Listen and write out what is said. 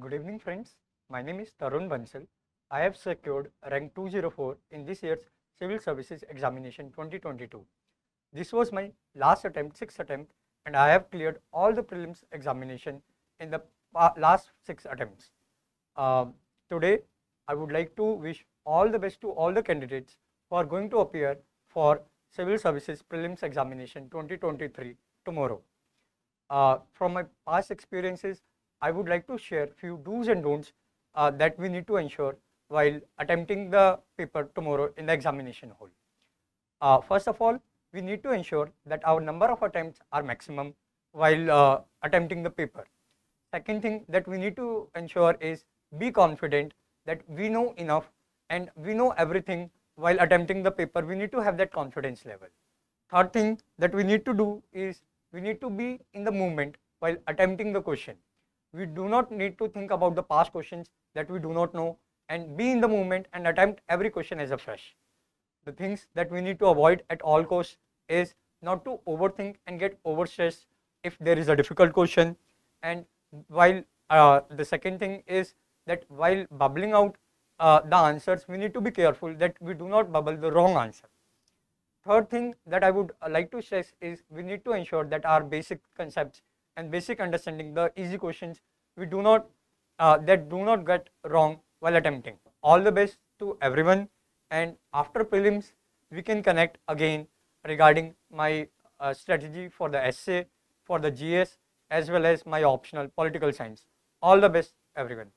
Good evening friends. My name is Tarun Bansal. I have secured rank 204 in this year's Civil Services Examination 2022. This was my last attempt, sixth attempt and I have cleared all the prelims examination in the last six attempts. Uh, today I would like to wish all the best to all the candidates who are going to appear for Civil Services Prelims Examination 2023 tomorrow. Uh, from my past experiences, I would like to share few do's and don'ts uh, that we need to ensure while attempting the paper tomorrow in the examination hall. Uh, first of all, we need to ensure that our number of attempts are maximum while uh, attempting the paper. Second thing that we need to ensure is be confident that we know enough and we know everything while attempting the paper. We need to have that confidence level. Third thing that we need to do is we need to be in the movement while attempting the question. We do not need to think about the past questions that we do not know and be in the moment and attempt every question as a fresh. The things that we need to avoid at all costs is not to overthink and get overstressed if there is a difficult question and while uh, the second thing is that while bubbling out uh, the answers we need to be careful that we do not bubble the wrong answer. Third thing that I would uh, like to stress is we need to ensure that our basic concepts and basic understanding the easy questions we do not uh, that do not get wrong while attempting. All the best to everyone and after prelims we can connect again regarding my uh, strategy for the essay, for the GS as well as my optional political science. All the best everyone.